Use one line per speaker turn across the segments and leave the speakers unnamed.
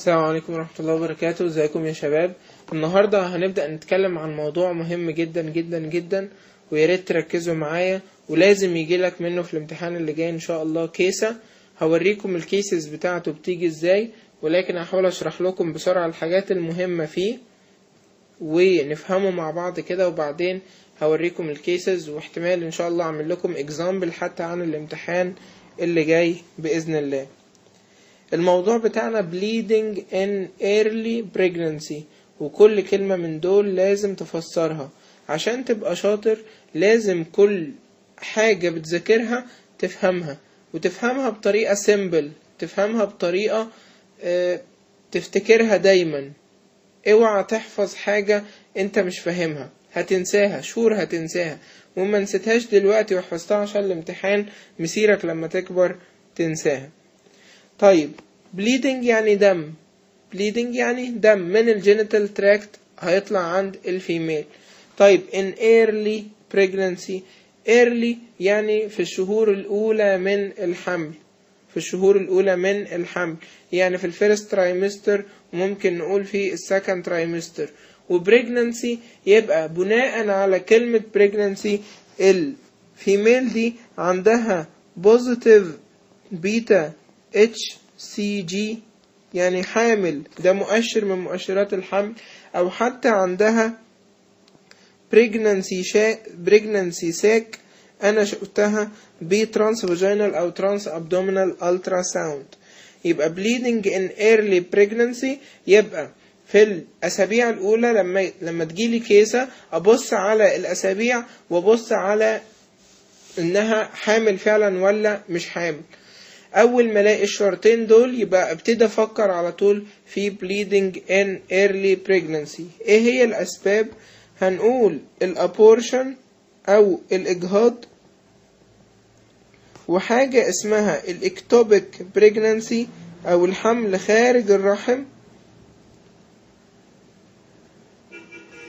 السلام عليكم ورحمة الله وبركاته. ازيكم يا شباب؟ النهاردة هنبدأ نتكلم عن موضوع مهم جدا جدا جدا وياريت تركزوا معايا ولازم يجيلك منه في الامتحان اللي جاي إن شاء الله case ة. هوريكم ال cases بتاعته بتيجي إزاي ولكن هحاول أشرح لكم بسرعة الحاجات المهمة فيه ونفهمه مع بعض كده وبعدين هوريكم ال cases. واحتمال إن شاء الله أعمل لكم example حتى عن الامتحان اللي جاي بإذن الله. الموضوع بتاعنا bleeding in early pregnancy. وكل كلمة من دول لازم تفسرها. عشان تبقى شاطر لازم كل حاجة بتذاكرها تفهمها. وتفهمها بطريقة simple. تفهمها بطريقة آه تفتكرها دايما. اوعى تحفظ حاجة انت مش فاهمها. هتنساها شور هتنساها. وما نسيتهاش دلوقتي وحفظتها عشان الامتحان مسيرك لما تكبر تنساها. طيب bleeding يعني دم. bleeding يعني دم. من ال genital tract هيطلع عند ال female. طيب in early pregnancy. early يعني في الشهور الأولى من الحمل. في الشهور الأولى من الحمل. يعني في ال first trimester ممكن نقول في ال second trimester و pregnancy يبقى بناء على كلمة pregnancy ال female دي عندها positive beta hCG يعني حامل. ده مؤشر من مؤشرات الحمل. أو حتى عندها pregnancy شا pregnancy sac أنا شفتها ب transvaginal أو transabdominal ultrasound يبقى bleeding in early pregnancy يبقى في الأسابيع الأولى لما لما تجيلي case ة أبص على الأسابيع وأبص على إنها حامل فعلا ولا مش حامل. أول ما ألاقي الشرطين دول يبقى أبتدي أفكر على طول في bleeding in early pregnancy. إيه هي الأسباب؟ هنقول ال abortion أو الإجهاض وحاجة اسمها ال ectopic pregnancy أو الحمل خارج الرحم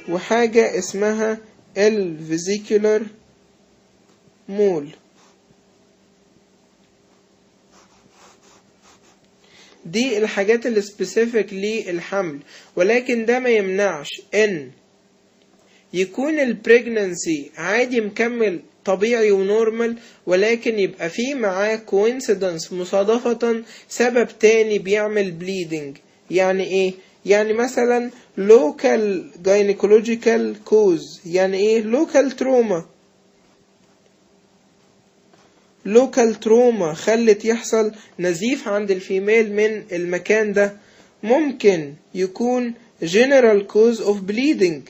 وحاجة اسمها ال vesicular mole. دي الحاجات ال specific للحمل. ولكن ده ما يمنعش إن يكون ال pregnancy عادي مكمل طبيعي و normal ولكن يبقى فيه معاه coincidence مصادفة سبب تاني بيعمل bleeding يعني إيه؟ يعني مثلا local gynecological cause. يعني إيه؟ local trauma. Local trauma خلت يحصل نزيف عند ال female من المكان ده ممكن يكون general cause of bleeding.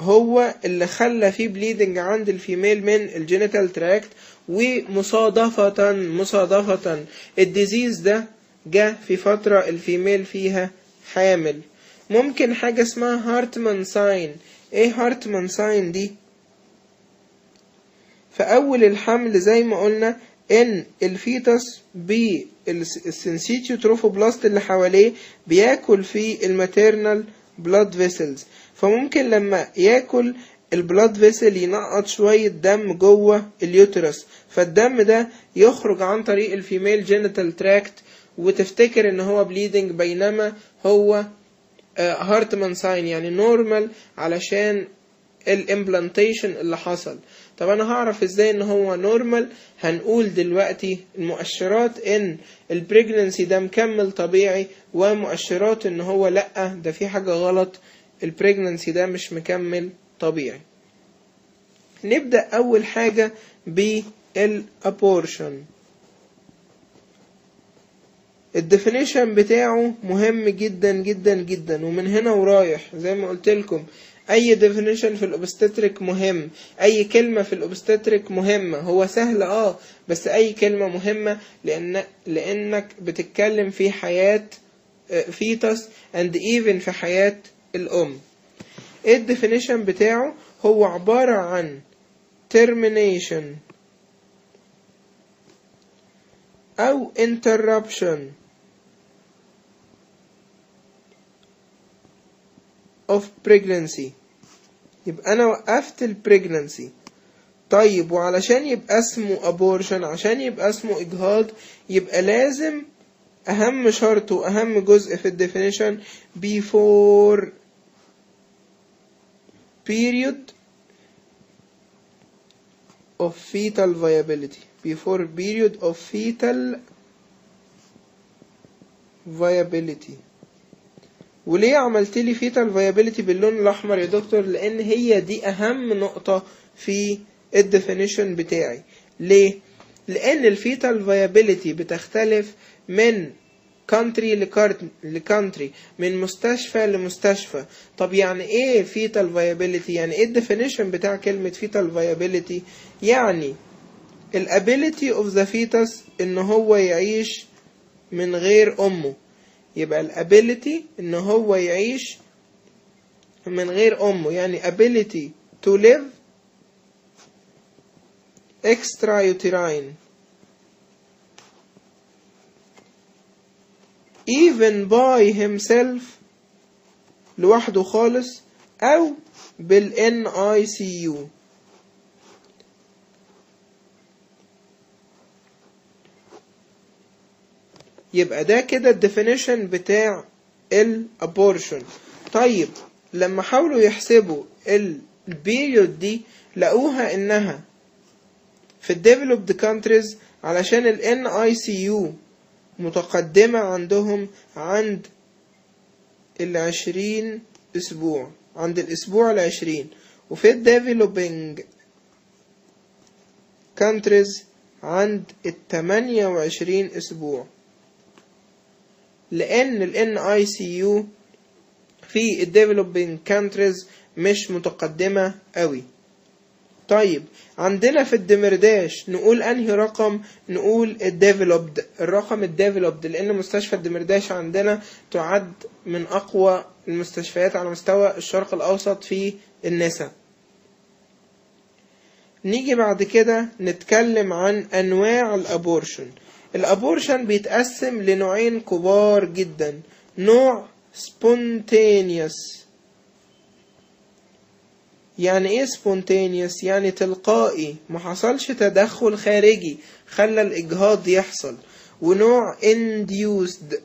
هو اللي خلى فيه bleeding عند ال female من ال genital tract ومصادفة مصادفة ال disease ده جه في فترة ال female فيها حامل. ممكن حاجة اسمها هارتمان sign. إيه هارتمان sign دي؟ في اول الحمل زي ما قلنا إن ال fetus بال syncytiotrophoblast اللي حواليه بياكل في ال maternal blood vessels فممكن لما ياكل ال blood vessel ينقط شوية دم جوه ال uterus فالدم ده يخرج عن طريق ال female genital tract وتفتكر إن هو bleeding بينما هو هارتمان sign يعني normal علشان ال implantation اللي حصل. طب أنا هعرف إزاي إن هو normal هنقول دلوقتي المؤشرات إن ال pregnancy ده مكمل طبيعي ومؤشرات إن هو لأ ده في حاجة غلط ال pregnancy ده مش مكمل طبيعي. نبدأ أول حاجة بال abortion ال definition بتاعه مهم جدا جدا جدا ومن هنا ورايح زي ما قلت لكم أي definition في ال obstetric مهم أي كلمة في ال obstetric مهمة هو سهل آه بس أي كلمة مهمة لأن لأنك بتتكلم في حياة fetus and even في حياة الأم. إيه ال definition بتاعه؟ هو عبارة عن termination أو interruption. Of pregnancy. يبقى أنا وقفت ال pregnancy طيب وعلشان يبقى اسمه abortion عشان يبقى اسمه إجهاض يبقى لازم أهم شرط وأهم جزء في الديفينيشن before period of fetal viability. Before period of fetal viability. وليه عملت لي fetal viability باللون الأحمر يا دكتور؟ لأن هي دي أهم نقطة في ال definition بتاعي. ليه؟ لأن ال fetal viability بتختلف من country ل country من مستشفى لمستشفى. طب يعني إيه fetal viability يعني إيه ال definition بتاع كلمة fetal viability يعني ال ability of the fetus إن هو يعيش من غير أمه. يبقى ال ability إن هو يعيش من غير أمه. يعني ability to live extrauterine even by himself لوحده خالص أو بال NICU يبقى ده كده الديفينيشن بتاع ال abortion طيب لما حاولوا يحسبوا ال period دي لقوها إنها في ال developed countries علشان ال NICU متقدمة عندهم عند العشرين أسبوع عند الأسبوع العشرين وفي ال developing countries عند التمانية وعشرين أسبوع. لأن ال NICU في ال developing countries مش متقدمة قوي طيب عندنا في الدمرداش نقول أنهي رقم؟ نقول ال developed الرقم ال developed لأن مستشفى الدمرداش عندنا تعد من أقوى المستشفيات على مستوى الشرق الأوسط في النساء. نيجي بعد كده نتكلم عن أنواع ال abortion. ال abortion بيتقسم لنوعين كبار جدا. نوع spontaneous. يعني إيه spontaneous يعني تلقائي. ما حصلش تدخل خارجي. خلى الإجهاض يحصل. ونوع induced.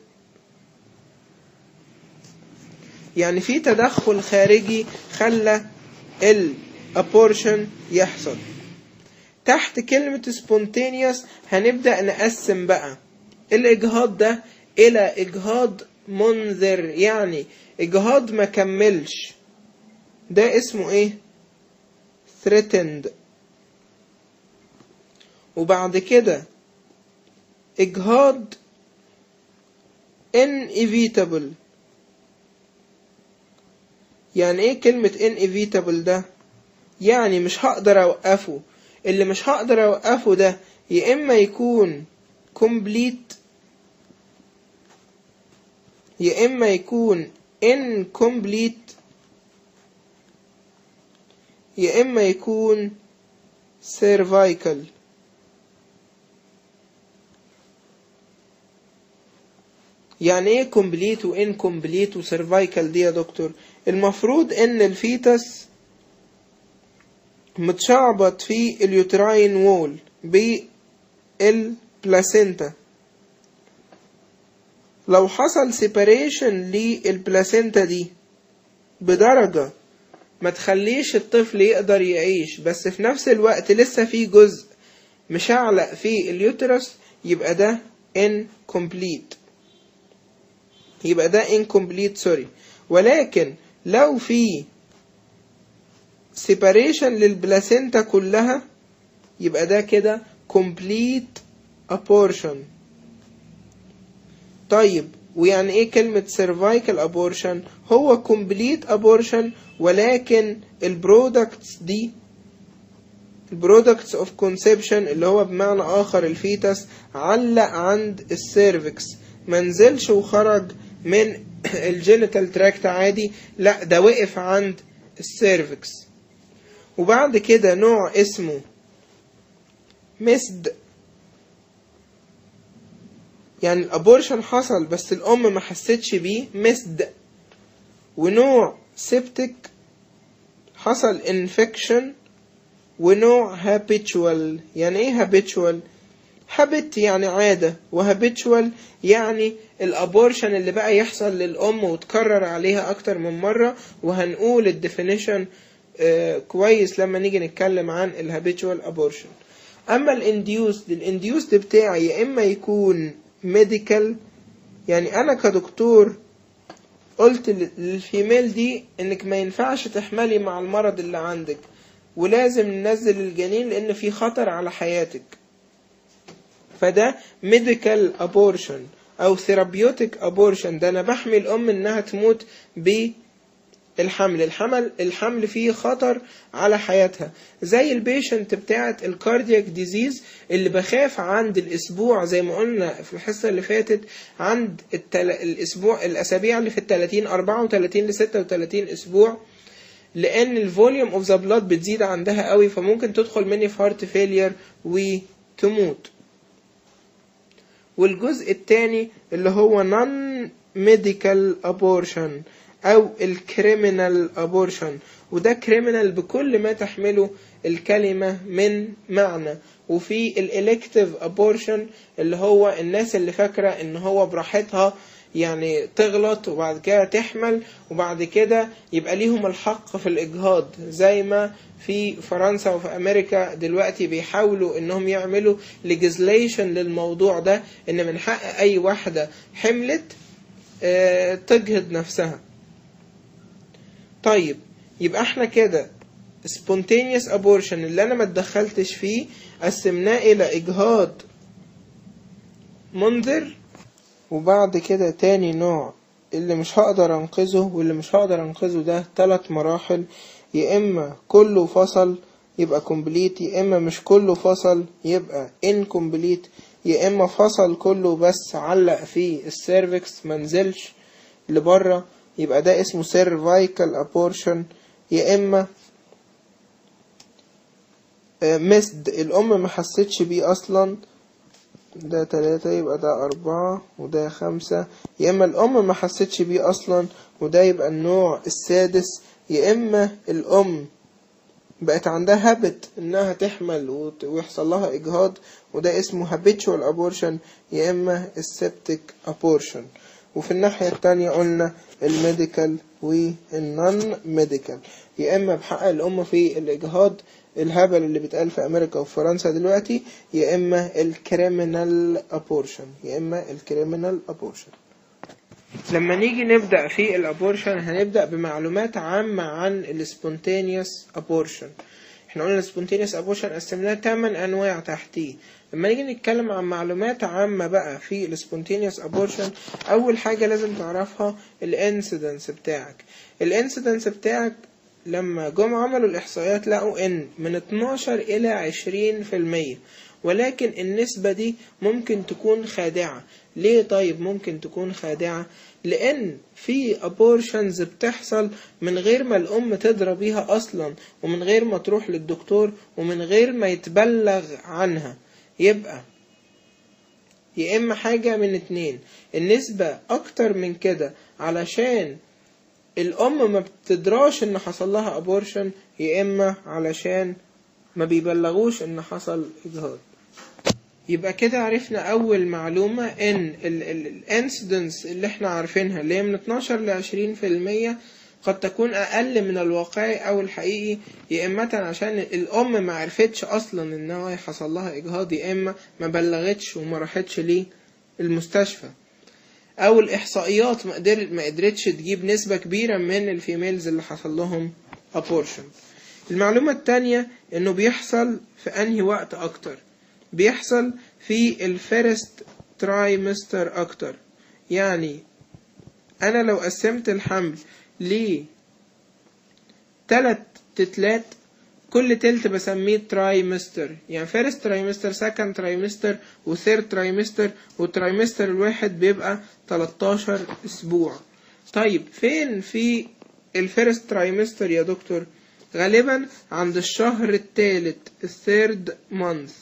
يعني في تدخل خارجي خلى ال abortion يحصل. تحت كلمة spontaneous هنبدأ نقسم بقى. الإجهاض ده إلى إجهاض منذر يعني إجهاض ما كملش. ده اسمه إيه؟ threatened. وبعد كده إجهاض inevitable. يعني إيه كلمة inevitable ده؟ يعني مش هقدر أوقفه. اللي مش هقدر أوقفه ده يا إما يكون complete يا إما يكون incomplete يا إما يكون cervical. يعني إيه complete و incomplete و cervical دي يا دكتور؟ المفروض إن ال fetus متشعبط في ال uterine wall بال placenta لو حصل separation لل placenta دي بدرجة ما تخليش الطفل يقدر يعيش بس في نفس الوقت لسه في جزء مشعلق في اليوترس يبقى ده incomplete. يبقى ده incomplete سوري ولكن لو في separation للبلاسينتا كلها يبقى ده كده complete abortion طيب ويعني إيه كلمة cervical abortion. هو complete abortion ولكن ال products دي ال products of conception اللي هو بمعنى آخر ال fetus علق عند ال cervix منزلش وخرج من ال genital tract عادي لا ده وقف عند ال cervix وبعد كده نوع اسمه missed يعني ال abortion حصل بس الأم ما حستش بيه missed ونوع septic حصل infection ونوع habitual. يعني إيه habitual habit يعني عادة و habitual يعني ال abortion اللي بقى يحصل للأم وتكرر عليها أكتر من مرة وهنقول ال definition كويس لما نيجي نتكلم عن ال habitual abortion أما ال induced ال induced بتاعي يا إما يكون medical يعني أنا كدكتور قلت لل female دي إنك ما ينفعش تحملي مع المرض اللي عندك ولازم ننزل الجنين لأن في خطر على حياتك. فده medical abortion أو therapeutic abortion ده أنا بحمي الأم إنها تموت بالحمل الحمل. الحمل فيه خطر على حياتها. زي ال patient بتاعت ال cardiac disease اللي بخاف عند الأسبوع زي ما قلنا في الحصة اللي فاتت عند التل... الأسبوع الأسابيع اللي في ال 30 34 ل 36 أسبوع لأن ال volume of the blood بتزيد عندها قوي فممكن تدخل مني في heart failure وتموت والجزء الثاني اللي هو non medical abortion. أو ال criminal abortion وده criminal بكل ما تحمله الكلمة من معنى. وفي الالكتيف ابورشن اللي هو الناس اللي فاكرة إن هو براحتها يعني تغلط وبعد كده تحمل وبعد كده يبقى ليهم الحق في الإجهاض. زي ما في فرنسا وفي أمريكا دلوقتي بيحاولوا إنهم يعملوا legislation للموضوع ده إن من حق أي واحدة حملت آه، تجهض نفسها. طيب يبقى إحنا كده spontaneous abortion اللي أنا ما اتدخلتش فيه قسمناه إلى إجهاض منذر وبعد كده تاني نوع اللي مش هقدر أنقذه واللي مش هقدر أنقذه ده تلات مراحل يا إما كله فصل يبقى complete يا إما مش كله فصل يبقى incomplete يا إما فصل كله بس علق فيه ال cervix منزلش لبرة. يبقى ده اسمه cervical abortion. يا إما مسد الأم ما حستش بيه أصلا. ده تلاتة يبقى ده أربعة وده خمسة. يا إما الأم ما حستش بيه أصلا وده يبقى النوع السادس. يا إما الأم بقت عندها هابت إنها تحمل ويحصل لها إجهاض وده اسمه habitual abortion. يا إما ال septic abortion. وفي الناحية التانية قلنا ال medical وال non medical. يا إما بحق الأم في الإجهاض الهبل اللي بيتقال في أمريكا وفي فرنسا دلوقتي يا إما ال criminal abortion يا إما ال criminal abortion لما نيجي نبدأ في ال abortion هنبدأ بمعلومات عامة عن ال spontaneous abortion. إحنا قلنا ال spontaneous abortion قسمناه 8 انواع تحتيه. لما نيجي نتكلم عن معلومات عامة بقى في ال spontaneous abortion أول حاجة لازم تعرفها ال incidence بتاعك. ال incidence بتاعك لما جم عملوا الإحصائيات لقوا إن من 12 إلى 20 في المية. ولكن النسبة دي ممكن تكون خادعة. ليه طيب ممكن تكون خادعة؟ لأن في abortions بتحصل من غير ما الأم تدرى بيها أصلا ومن غير ما تروح للدكتور ومن غير ما يتبلغ عنها. يبقى يا إما حاجة من اتنين. النسبة أكتر من كده علشان الأم ما بتدراش إن حصل لها أبورشن يا إما علشان ما بيبلغوش إن حصل إجهاض. يبقى كده عرفنا أول معلومة إن الانسيدنس اللي إحنا عارفينها اللي هي من 12 ل 20 في المية قد تكون أقل من الواقعي أو الحقيقي يا إما عشان الأم ما عرفتش أصلا إن هو حصل لها إجهاض يا إما ما بلغتش وما راحتش ليه المستشفى أو الإحصائيات ما قدرتش تجيب نسبة كبيرة من ال females اللي حصل لهم abortion المعلومة التانية إنه بيحصل في أنهي وقت أكتر. بيحصل في ال first trimester أكتر. يعني أنا لو قسمت الحمل ل تلات تتلات كل تلت بسميه trimester يعني first trimester second trimester و third trimester وال trimester الواحد بيبقى 13 أسبوع. طيب فين في ال first trimester يا دكتور؟ غالبا عند الشهر الثالث ال third month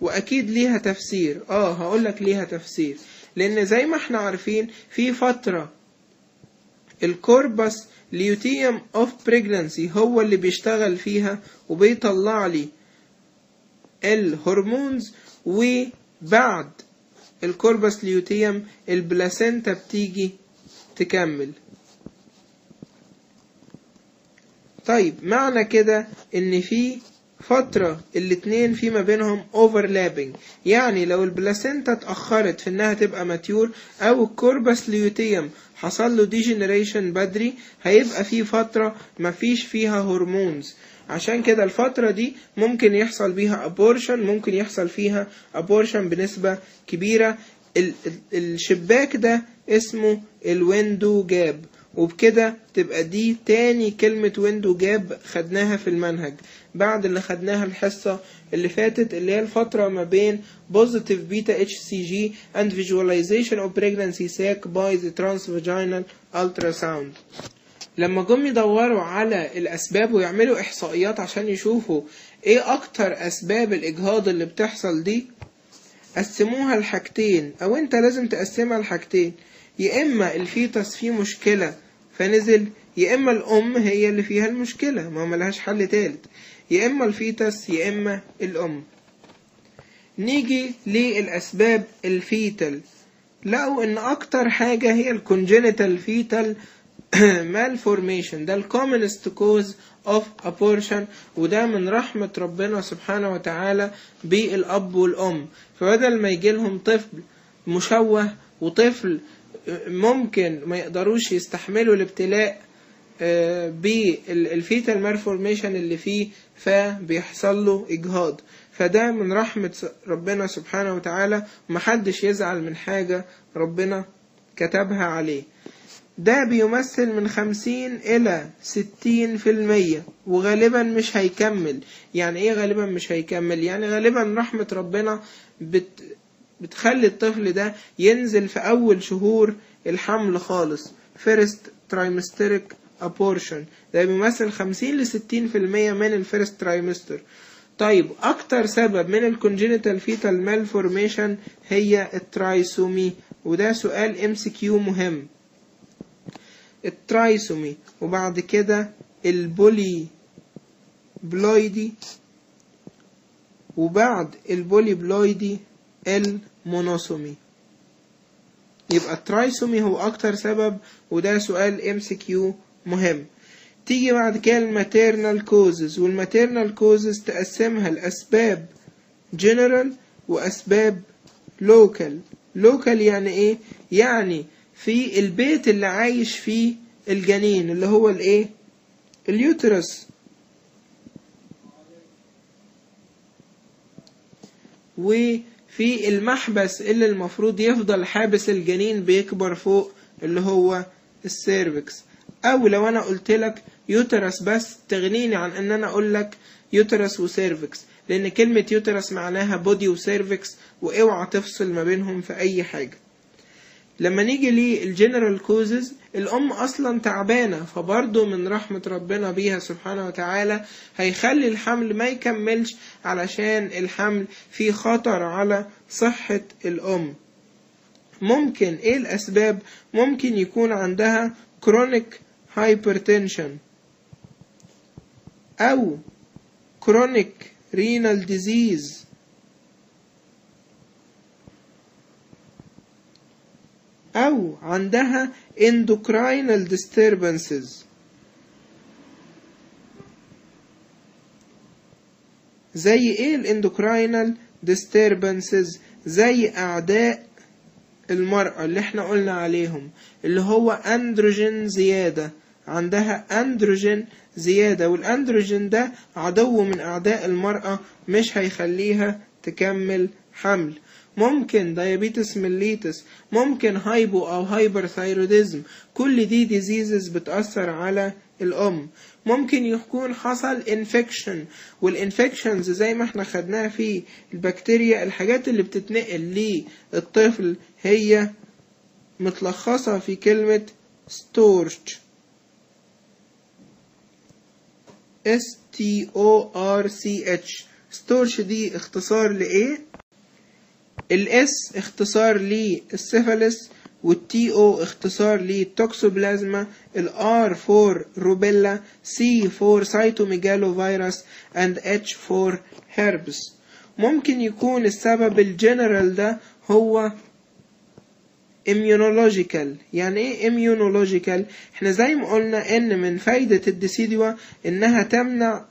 وأكيد ليها تفسير. آه هقولك ليها تفسير. لأن زي ما إحنا عارفين في فترة ال corpus luteum of pregnancy هو اللي بيشتغل فيها وبيطلع لي ال hormones وبعد ال corpus luteum ال placenta بتيجي تكمل. طيب معنى كده إن في فترة الاتنين في ما بينهم overlapping. يعني لو ال placenta اتأخرت في إنها تبقى mature أو ال corpus luteum حصل له degeneration بدري هيبقى في فترة مفيش فيها hormones عشان كده الفترة دي ممكن يحصل بيها abortion ممكن يحصل فيها abortion بنسبة كبيرة. ال- ال- الشباك ده اسمه ال window gap. وبكده تبقى دي تاني كلمة ويندو جاب خدناها في المنهج. بعد اللي خدناها الحصة اللي فاتت اللي هي الفترة ما بين positive beta HCG and visualization of pregnancy sac by the transvaginal ultrasound. لما جم يدوروا على الأسباب ويعملوا إحصائيات عشان يشوفوا إيه أكتر أسباب الإجهاض اللي بتحصل دي قسموها لحاجتين أو أنت لازم تقسمها لحاجتين. يا إما ال fetus فيه مشكلة فنزل يا إما الأم هي اللي فيها المشكلة ما ملهاش حل تالت. يا إما ال fetus يا إما الأم. نيجي للأسباب ال fetal. لقوا إن أكتر حاجة هي ال congenital fetal malformation ده commonest cause of abortion وده من رحمة ربنا سبحانه وتعالى بالأب والأم. فبدل ما يجي لهم طفل مشوه وطفل ممكن ما يقدروش يستحملوا الابتلاء بال fetal malformation اللي فيه فبيحصل له إجهاض. فده من رحمة ربنا سبحانه وتعالى ومحدش يزعل من حاجة ربنا كتبها عليه. ده بيمثل من خمسين إلى ستين في المية وغالبا مش هيكمل. يعني إيه غالبا مش هيكمل؟ يعني غالبا رحمة ربنا بت بتخلي الطفل ده ينزل في أول شهور الحمل خالص. First trimesteric abortion. ده بيمثل خمسين لستين في المية من ال first trimester طيب أكتر سبب من ال congenital fetal malformation هي ال trisomy. وده سؤال MCQ مهم. ال trisomy. وبعد كده ال polyploidy وبعد ال polyploidy ال monosomy. يبقى ال trisomy هو أكتر سبب وده سؤال MCQ مهم. تيجي بعد كده ال maternal causes وال maternal causes تقسمها لأسباب جنرال وأسباب local. local يعني إيه؟ يعني في البيت اللي عايش فيه الجنين اللي هو الإيه؟ ال uterus. وفي المحبس اللي المفروض يفضل حابس الجنين بيكبر فوق اللي هو ال cervix. أو لو أنا قلت لك uterus بس تغنيني عن إن أنا أقول لك uterus و cervix لأن كلمة uterus معناها body و cervix وأوعى تفصل ما بينهم في أي حاجة. لما نيجي لل general causes الأم أصلا تعبانة فبرضه من رحمة ربنا بيها سبحانه وتعالى هيخلي الحمل ما يكملش علشان الحمل فيه خطر على صحة الأم. ممكن إيه الأسباب؟ ممكن يكون عندها chronic hypertension أو chronic renal disease. أو عندها endocrinal disturbances. زي إيه الاندوكراينال disturbances زي أعداء المرأة اللي إحنا قلنا عليهم اللي هو أندروجين زيادة. عندها أندروجين زيادة والأندروجين ده عدو من أعداء المرأة مش هيخليها تكمل حمل. ممكن diabetes mellitus ممكن hypo أو hyperthyroidism كل دي diseases بتأثر على الأم. ممكن يكون حصل infection وال infections زي ما إحنا خدناها في البكتيريا الحاجات اللي بتتنقل للطفل هي متلخصة في كلمة STORCH S T O R C H. STORCH دي اختصار لإيه؟ ال S اختصار للسيفاليس وال T O اختصار لل toxoplasma ال R for rubella C for cytomegalovirus and H for هيربس ممكن يكون السبب الجنرال ده هو immunological. يعني إيه immunological إحنا زي ما قلنا إن من فايدة ال decidua إنها تمنع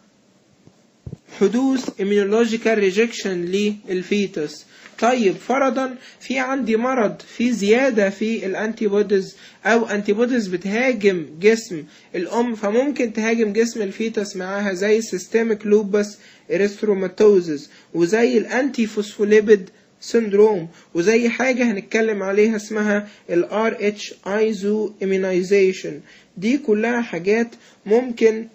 حدوث immunological rejection لل fetus طيب فرضا في عندي مرض في زيادة في ال antibodies أو antibodies بتهاجم جسم الأم فممكن تهاجم جسم ال fetus معاها زي systemic lupus erythematosus وزي ال antiphospholipid syndrome وزي حاجة هنتكلم عليها اسمها ال RH iso immunization. دي كلها حاجات ممكن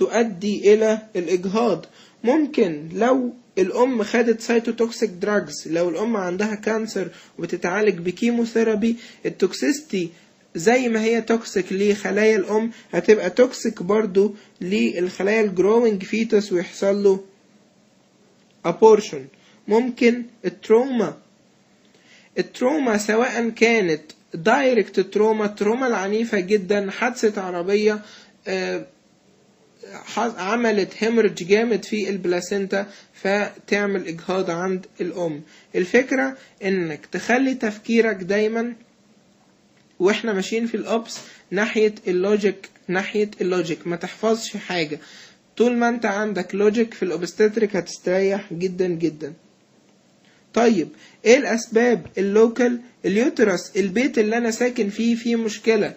تؤدي إلى الإجهاض. ممكن لو الأم خدت cytotoxic drugs لو الأم عندها cancer وبتتعالج ب chemotherapy ال toxicity زي ما هي toxic لخلايا الأم هتبقى toxic برضو للخلايا ال growing fetus ويحصل له abortion. ممكن ال trauma. ال trauma سواء كانت direct trauma ال trauma العنيفة جدا حادثة عربية آه، عملت hemorrhage جامد في ال placenta فتعمل إجهاض عند الأم. الفكرة إنك تخلي تفكيرك دايما وإحنا ماشيين في ال obs ناحية ال logic ناحية ال logic. ما تحفظش حاجة. طول ما أنت عندك logic في ال obstetric هتستريح جدا جدا. طيب إيه الأسباب؟ ال local ال uterus البيت اللي أنا ساكن فيه فيه مشكلة.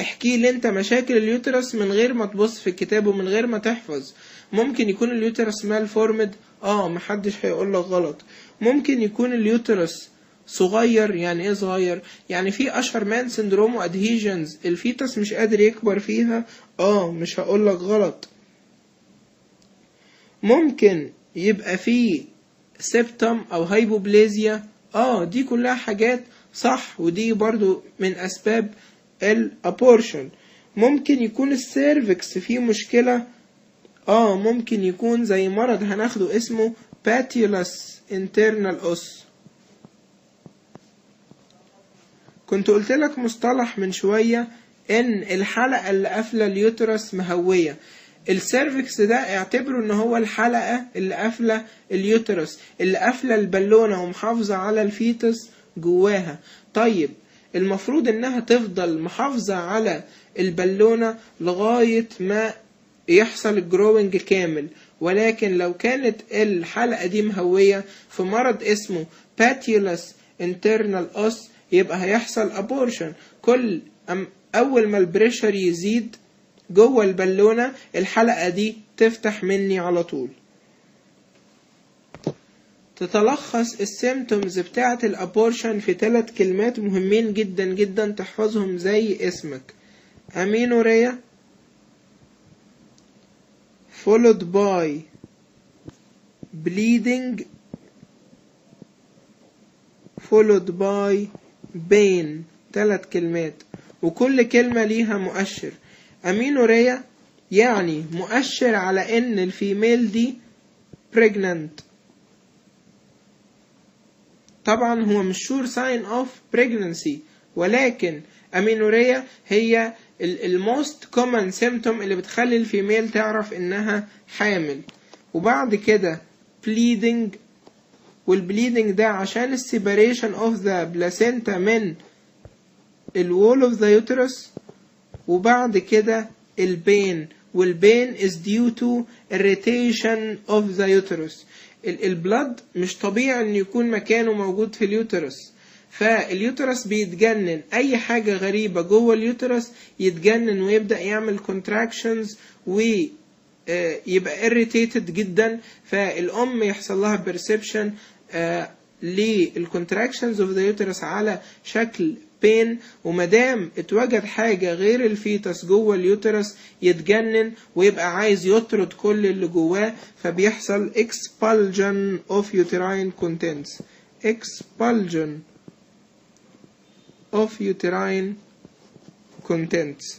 احكي لي انت مشاكل ال uterus من غير ما تبص في الكتاب ومن غير ما تحفظ. ممكن يكون ال uterus malformed آه محدش هيقول لك غلط. ممكن يكون ال uterus صغير. يعني إيه صغير؟ يعني في Asherman syndrome و adhesions. ال fetus مش قادر يكبر فيها؟ آه مش هقول لك غلط. ممكن يبقى في septum أو hypoplasia آه دي كلها حاجات صح ودي برضو من أسباب ال abortion ممكن يكون ال cervix فيه مشكلة. آه ممكن يكون زي مرض هناخده اسمه patulous internal os كنت قلت لك مصطلح من شوية إن الحلقة اللي قافلة ال uterus مهوية. ال cervix ده اعتبره إن هو الحلقة اللي قافلة ال uterus اللي قافلة البالونة ومحافظة على ال fetus جواها. طيب المفروض إنها تفضل محافظة على البالونة لغاية ما يحصل ال growing كامل. ولكن لو كانت الحلقة دي مهوية في مرض اسمه patulous internal os يبقى هيحصل abortion كل أول ما ال pressure يزيد جوه البالونة الحلقة دي تفتح مني على طول. تتلخص ال symptoms بتاعة ال abortion في ثلاث كلمات مهمين جدا جدا تحفظهم زي اسمك. amenorrhea followed by bleeding. Followed by pain. ثلاث كلمات. وكل كلمة ليها مؤشر. amenorrhea يعني مؤشر على إن ال female دي pregnant. طبعا هو مش sure sign of pregnancy ولكن amenorrhea هي ال most common symptom اللي بتخلي ال female تعرف إنها حامل. وبعد كده bleeding وال bleeding ده عشان ال separation of the placenta من ال wall of the uterus وبعد كده ال pain وال pain is due to irritation of the uterus. ال blood مش طبيعي إن يكون مكانه موجود في ال uterus. فال uterus بيتجنن. أي حاجة غريبة جوه ال uterus يتجنن ويبدأ يعمل contractions و يبقى irritated جدا. فالأم يحصل لها perception لل contractions of the uterus على شكل pain ومادام اتوجد حاجة غير ال fetus جوه ال uterus يتجنن ويبقى عايز يطرد كل اللي جواه فبيحصل expulsion of uterine contents. expulsion of uterine contents.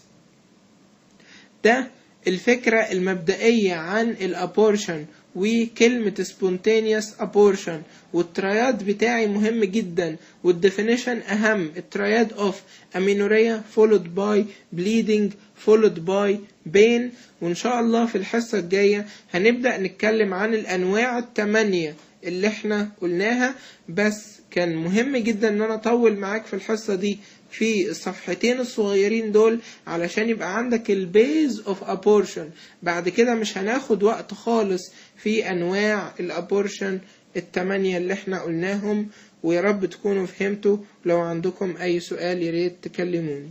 ده الفكرة المبدئية عن ال abortion. وكلمة spontaneous abortion. وال triad بتاعي مهم جدا. وال definition أهم. ال triad of amenorrhea followed by bleeding followed by pain. وإن شاء الله في الحصة الجاية هنبدأ نتكلم عن الأنواع التمانية اللي إحنا قلناها. بس كان مهم جدا إن أنا أطول معاك في الحصة دي في الصفحتين الصغيرين دول علشان يبقى عندك ال base of abortion بعد كده مش هناخد وقت خالص في أنواع ال abortion التمانية اللي إحنا قلناهم ويا رب تكونوا فهمتوا. لو عندكم أي سؤال ياريت تكلموني.